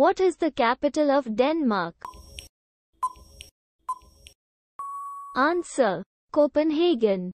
What is the capital of Denmark? Answer. Copenhagen.